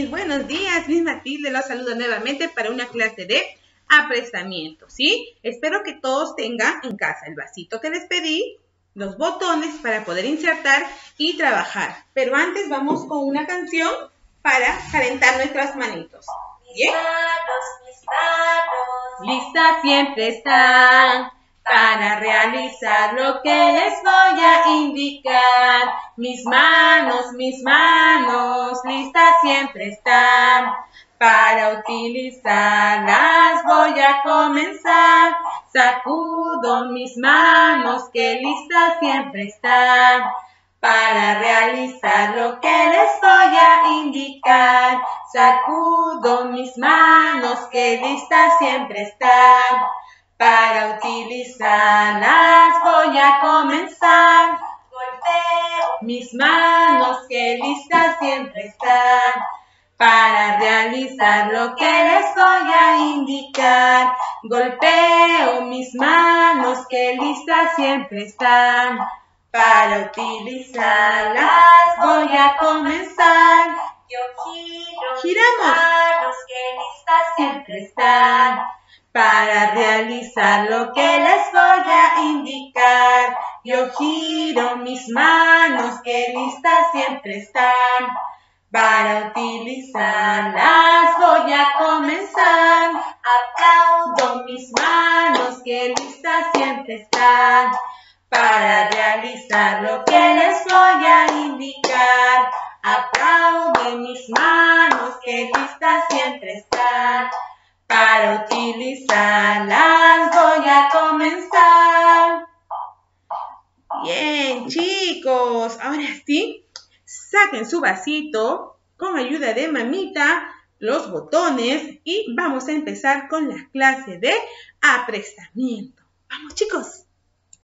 mis buenos días, Miss Matilde, los saludo nuevamente para una clase de aprestamiento, ¿sí? Espero que todos tengan en casa el vasito que les pedí, los botones para poder insertar y trabajar. Pero antes vamos con una canción para calentar nuestras manitos. ¿Bien? Mis manos, mis manos. Listas siempre están para realizar lo que les voy a indicar. Mis manos, mis manos, listas siempre están. Para utilizarlas voy a comenzar. Sacudo mis manos que listas siempre están. Para realizar lo que les voy a indicar. Sacudo mis manos que listas siempre están. Para utilizarlas voy a comenzar. golpeo Mis manos que listas siempre están. Para realizar lo que les voy a indicar. Golpeo mis manos que listas siempre están. Para utilizarlas voy a comenzar. Yo giro Giramos. Siempre están para realizar lo que les voy a indicar. Yo giro mis manos que listas siempre están. Para utilizarlas voy a comenzar. aplaudo. Mis manos que listas siempre están. Para realizar lo que les voy a indicar. Aplaudo mis manos que listas siempre están. Para utilizarlas voy a comenzar. Bien, chicos. Ahora sí, saquen su vasito con ayuda de mamita, los botones y vamos a empezar con la clase de aprestamiento. Vamos, chicos.